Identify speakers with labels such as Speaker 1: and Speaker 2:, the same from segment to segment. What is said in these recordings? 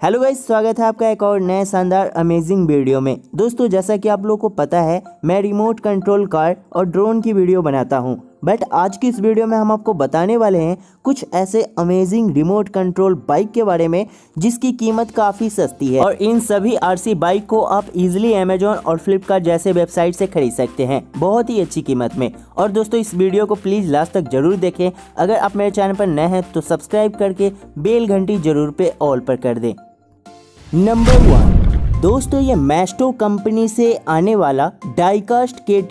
Speaker 1: Hello guys, स्वागत है आपका एक और नए शानदार अमेजिंग वीडियो में। दोस्तों, जैसा कि आप लोगों को पता है, मैं रिमोट कंट्रोल कार और ड्रोन की वीडियो बनाता हूँ। बट आज की इस वीडियो में हम आपको बताने वाले हैं कुछ ऐसे अमेजिंग रिमोट कंट्रोल बाइक के बारे में, जिसकी कीमत काफ़ी सस्ती है। और इन सभी आरसी बाइक को आप इजीली अमेजोन और फ्लिपकार्ट जैसे वेबसाइट से खरीद सकते हैं। बहुत ही अच्छी कीमत में। और दोस्तों, इस वीडियो को प्लीज़ लास्ट तक ज़रूर देखें। अगर आप मेरे चैनल पर नए हैं तो सब्सक्राइब करके बेल घंटी ज़रूर पे ऑल पर कर दें। नंबर वन दोस्तों ये मैस्टो कंपनी से आने वाला डाइकास्ट के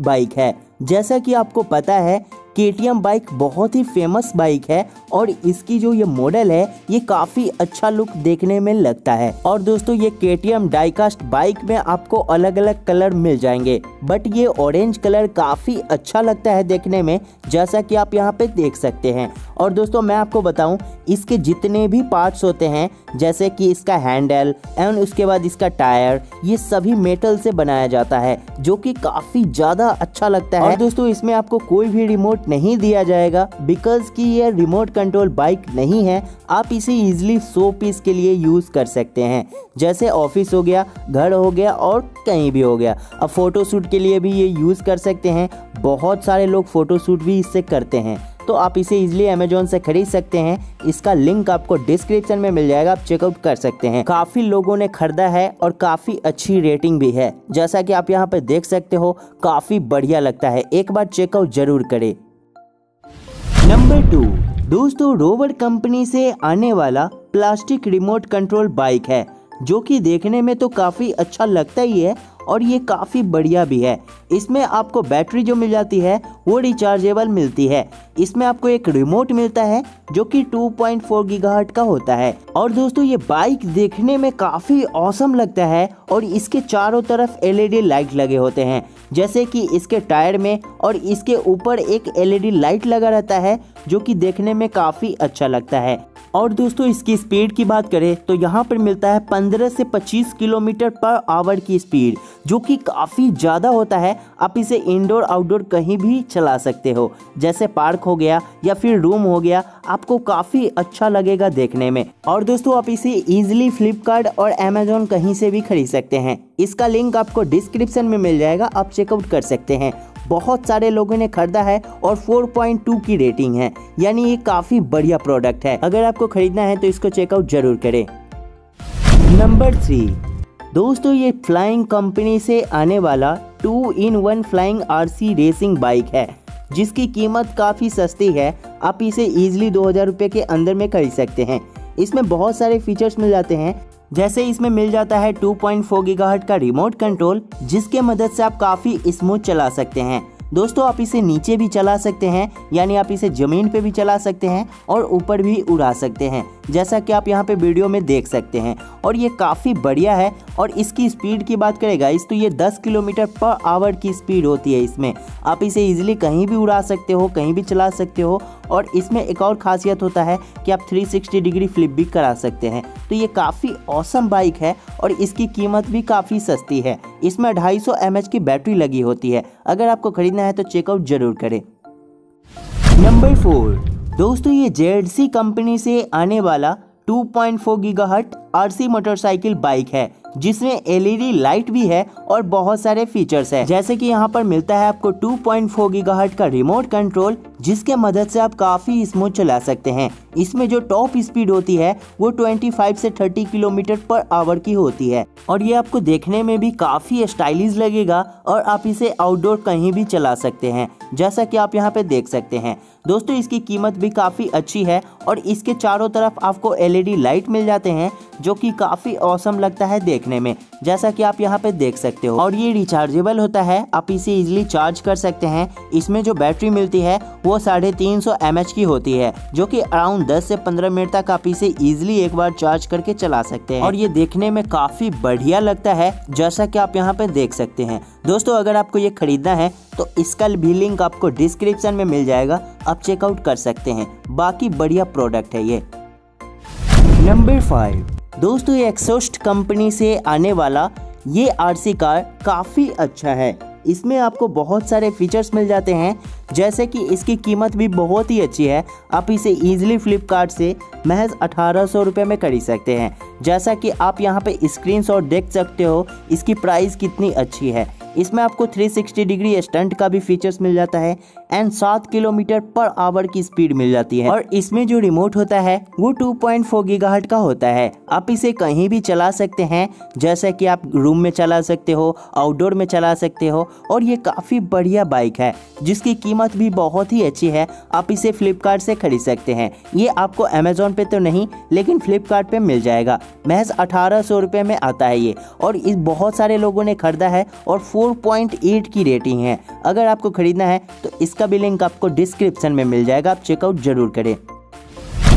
Speaker 1: बाइक है। जैसा कि आपको पता है के बाइक बहुत ही फ़ेमस बाइक है और इसकी जो ये मॉडल है, ये काफ़ी अच्छा लुक देखने में लगता है। और दोस्तों, ये के डाइकास्ट बाइक में आपको अलग अलग कलर मिल जाएँगे। बट ये ऑरेंज कलर काफ़ी अच्छा लगता है देखने में, जैसा कि आप यहाँ पे देख सकते हैं। और दोस्तों, मैं आपको बताऊँ, इसके जितने भी पार्ट्स होते हैं, जैसे कि इसका हैंडल एंड उसके बाद इसका टायर ये सभी मेटल से बनाया जाता है, जो कि काफ़ी ज़्यादा अच्छा लगता है। और दोस्तों, इसमें आपको कोई भी रिमोट नहीं दिया जाएगा। बिकॉज़ कि ये रिमोट कंट्रोल बाइक नहीं है, आप इसे इजिली सो पीस के लिए यूज़ कर सकते हैं। जैसे ऑफ़िस हो गया, घर हो गया और कहीं भी हो गया। अब फोटोशूट के लिए भी ये यूज़ कर सकते हैं। बहुत सारे लोग फ़ोटोशूट भी इससे करते हैं। तो आप इसे इजिली अमेजोन से खरीद सकते हैं। इसका लिंक आपको डिस्क्रिप्शन में मिल जाएगा, आप चेकआउट कर सकते हैं। काफ़ी लोगों ने खरीदा है और काफ़ी अच्छी रेटिंग भी है। जैसा कि आप यहाँ पे देख सकते हो, काफ़ी बढ़िया लगता है। एक बार चेकआउट ज़रूर करें। टू। दोस्तों रोवर कंपनी से आने वाला प्लास्टिक रिमोट कंट्रोल बाइक है, जो कि देखने में तो काफ़ी अच्छा लगता ही है और ये काफ़ी बढ़िया भी है। इसमें आपको बैटरी जो मिल जाती है, वो रिचार्जेबल मिलती है। इसमें आपको एक रिमोट मिलता है, जो कि 2.4 पॉइंट का होता है। और दोस्तों, ये बाइक देखने में काफ़ी औसम लगता है और इसके चारों तरफ़ एलईडी लाइट लगे होते हैं। जैसे कि इसके टायर में और इसके ऊपर एक एलईडी लाइट लगा रहता है, जो कि देखने में काफ़ी अच्छा लगता है। और दोस्तों, इसकी स्पीड की बात करें तो यहाँ पर मिलता है 15 से 25 किलोमीटर पर आवर की स्पीड जो कि काफ़ी ज़्यादा होता है, आप इसे इंडोर आउटडोर कहीं भी चला सकते हो। जैसे पार्क हो गया या फिर रूम हो गया, आपको काफ़ी अच्छा लगेगा देखने में। और दोस्तों, आप इसे ईजिली फ्लिपकार्ट और अमेजोन कहीं से भी खरीद सकते हैं। इसका लिंक आपको डिस्क्रिप्शन में मिल जाएगा, आप चेकआउट कर सकते हैं। बहुत सारे लोगों ने खरीदा है और 4.2 की रेटिंग है। यानी ये काफ़ी बढ़िया प्रोडक्ट है। अगर आपको खरीदना है तो इसको चेकआउट ज़रूर करें। नंबर थ्री दोस्तों, ये फ्लाइंग कंपनी से आने वाला two in one flying RC racing bike है, जिसकी कीमत काफ़ी सस्ती है। आप इसे इजीली दो हज़ार के अंदर में खरीद सकते हैं। इसमें बहुत सारे फीचर्स मिल जाते हैं। जैसे इसमें मिल जाता है 2.4 गीगाहर्ट का रिमोट कंट्रोल जिसके मदद से आप काफ़ी स्मूथ चला सकते हैं। दोस्तों, आप इसे नीचे भी चला सकते हैं, यानी आप इसे ज़मीन पे भी चला सकते हैं और ऊपर भी उड़ा सकते हैं, जैसा कि आप यहाँ पे वीडियो में देख सकते हैं। और ये काफ़ी बढ़िया है, और इसकी स्पीड की बात करेगा, इस तो ये 10 किलोमीटर पर आवर की स्पीड होती है इसमें। आप इसे ईजिली कहीं भी उड़ा सकते हो, कहीं भी चला सकते हो और इसमें एक और खासियत होता है कि आप 360 डिग्री फ्लिप भी करा सकते हैं। तो ये काफ़ी औसम बाइक है और इसकी कीमत भी काफ़ी सस्ती है। इसमें ढाई सौ की बैटरी लगी होती है। अगर आपको खरीदना है तो चेकआउट ज़रूर करें। नंबर फोर दोस्तों ये जेड कंपनी से आने वाला 2.4 point R RC motorcycle bike है। जिसमें एलईडी लाइट भी है और बहुत सारे फीचर्स है। जैसे कि यहाँ पर मिलता है आपको 2.4 पॉइंट का रिमोट कंट्रोल जिसके मदद से आप काफ़ी स्मूथ चला सकते हैं। इसमें जो टॉप स्पीड होती है, वो 25 से 30 किलोमीटर पर आवर की होती है। और ये आपको देखने में भी काफ़ी स्टाइलिश लगेगा और आप इसे आउटडोर कहीं भी चला सकते हैं, जैसा कि आप यहाँ पे देख सकते हैं। दोस्तों, इसकी कीमत भी काफ़ी अच्छी है और इसके चारों तरफ़ आपको एलईडी लाइट मिल जाते हैं, जो कि काफ़ी औसम लगता है देखने में, जैसा कि आप यहाँ पे देख सकते हो। और ये रिचार्जेबल होता है, आप इसे इजिली चार्ज कर सकते हैं। इसमें जो बैटरी मिलती है, वो साढ़े तीन सौ की होती है, जो कि अराउंड 10 से 15 मिनट तक आप इसे इजिली एक बार चार्ज करके चला सकते हैं। और ये देखने में काफ़ी बढ़िया लगता है, जैसा कि आप यहाँ पे देख सकते हैं। दोस्तों, अगर आपको ये खरीदना है तो इसका भी लिंक आपको डिस्क्रिप्शन में मिल जाएगा। आप चेकआउट कर सकते हैं। बाकी बढ़िया प्रोडक्ट है ये। नंबर फाइव दोस्तों ये एक्सोस्ट कंपनी से आने वाला ये आरसी कार काफ़ी अच्छा है। इसमें आपको बहुत सारे फीचर्स मिल जाते हैं, जैसे कि इसकी कीमत भी बहुत ही अच्छी है। आप इसे ईजिली फ्लिपकार्ट से महज अठारह सौ रुपये में खरीद सकते हैं। जैसा कि आप यहाँ पे स्क्रीनशॉट देख सकते हो, इसकी प्राइस कितनी अच्छी है। इसमें आपको 360 डिग्री स्टंट का भी फीचर्स मिल जाता है एंड सात किलोमीटर पर आवर की स्पीड मिल जाती है। और इसमें जो रिमोट होता है, वो 2.4 पॉइंट का होता है। आप इसे कहीं भी चला सकते हैं, जैसे कि आप रूम में चला सकते हो आउटडोर में चला सकते हो और ये काफ़ी बढ़िया बाइक है, जिसकी कीमत भी बहुत ही अच्छी है। आप इसे फ्लिपकार्ट से खरीद सकते हैं। ये आपको अमेजोन पे तो नहीं, लेकिन फ्लिपकार्ट पे मिल जाएगा। महज अठारह सौ रुपये में आता है ये। और इस बहुत सारे लोगों ने खरीदा है और 4.8 की रेटिंग है। अगर आपको खरीदना है तो इसका भी लिंक आपको डिस्क्रिप्शन में मिल जाएगा। आप चेकआउट ज़रूर करें।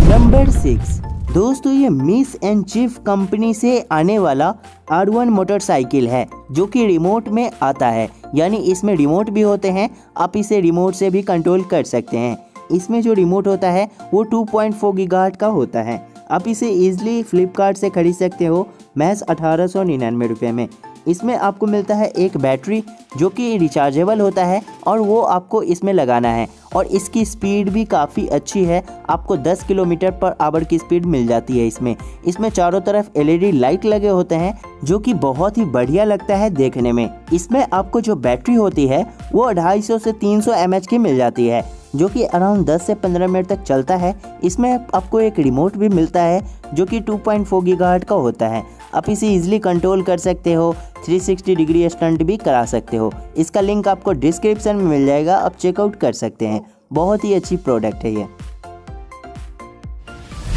Speaker 1: Number six. दोस्तों, ये मिस एंड चीफ कंपनी से आने वाला आर वन मोटरसाइकिल है, जो कि रिमोट में आता है। यानी इसमें रिमोट भी होते हैं, आप इसे रिमोट से भी कंट्रोल कर सकते हैं। इसमें जो रिमोट होता है, वो 2.4 पॉइंट का होता है। आप इसे ईजिली फ्लिपकार्ट से खरीद सकते हो, महज अठारह सौ निन्यानवे रुपये में। इसमें आपको मिलता है एक बैटरी जो कि रिचार्जेबल होता है और वो आपको इसमें लगाना है। और इसकी स्पीड भी काफ़ी अच्छी है। आपको 10 किलोमीटर पर आवर की स्पीड मिल जाती है इसमें। इसमें चारों तरफ़ एलईडी लाइट लगे होते हैं, जो कि बहुत ही बढ़िया लगता है देखने में। इसमें आपको जो बैटरी होती है, वो 250 से 300 सौ की मिल जाती है, जो कि अराउंड 10 से 15 मिनट तक चलता है। इसमें आपको एक रिमोट भी मिलता है, जो कि 2.4 पॉइंट का होता है। आप इसे इजीली कंट्रोल कर सकते हो 360 डिग्री स्टंट भी करा सकते हो। इसका लिंक आपको डिस्क्रिप्शन में मिल जाएगा, आप चेकआउट कर सकते हैं। बहुत ही अच्छी प्रोडक्ट है ये।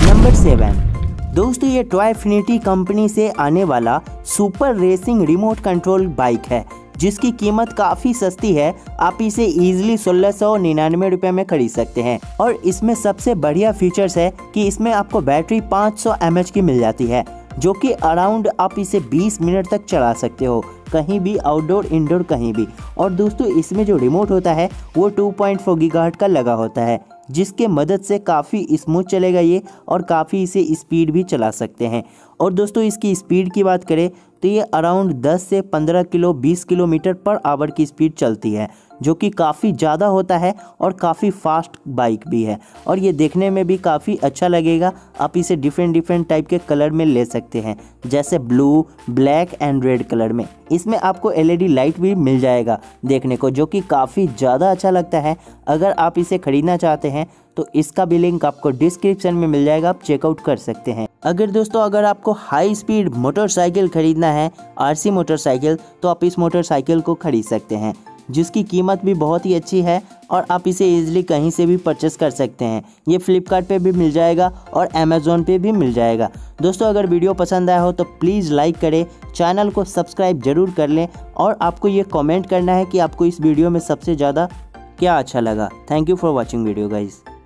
Speaker 1: नंबर सेवन दोस्तों, ये टॉयफिनिटी कंपनी से आने वाला super racing remote control bike है, जिसकी कीमत काफ़ी सस्ती है। आप इसे इजीली सोलह सौ निन्यानवे रुपये में खरीद सकते हैं। और इसमें सबसे बढ़िया फीचर्स है कि इसमें आपको बैटरी 500 सौ की मिल जाती है। जो कि अराउंड आप इसे 20 मिनट तक चला सकते हो, कहीं भी आउटडोर इंडोर कहीं भी। और दोस्तों, इसमें जो रिमोट होता है, वो 2.4 पॉइंट का लगा होता है, जिसके मदद से काफ़ी स्मूथ चलेगा ये और काफ़ी इसे स्पीड भी चला सकते हैं। और दोस्तों, इसकी स्पीड की बात करें तो ये अराउंड 10 से 15 किलो 20 किलोमीटर पर आवर की स्पीड चलती है। जो कि काफ़ी ज़्यादा होता है और काफ़ी फास्ट बाइक भी है। और ये देखने में भी काफ़ी अच्छा लगेगा। आप इसे डिफरेंट डिफरेंट टाइप के कलर में ले सकते हैं। जैसे blue black and red colour में। इसमें आपको एलईडी लाइट भी मिल जाएगा देखने को, जो कि काफ़ी ज़्यादा अच्छा लगता है। अगर आप इसे ख़रीदना चाहते हैं तो इसका भी लिंक आपको डिस्क्रिप्शन में मिल जाएगा। आप चेकआउट कर सकते हैं। अगर दोस्तों, अगर आपको हाई स्पीड मोटरसाइकिल खरीदना है आरसी मोटरसाइकिल तो आप इस मोटरसाइकिल को खरीद सकते हैं। जिसकी कीमत भी बहुत ही अच्छी है और आप इसे ईजिली कहीं से भी परचेस कर सकते हैं। ये फ्लिपकार्ट भी मिल जाएगा और अमेज़ोन पे भी मिल जाएगा। दोस्तों, अगर वीडियो पसंद आया हो तो प्लीज़ लाइक करें चैनल को सब्सक्राइब ज़रूर कर लें और आपको ये कमेंट करना है कि आपको इस वीडियो में सबसे ज़्यादा क्या अच्छा लगा। Thank you for watching video guys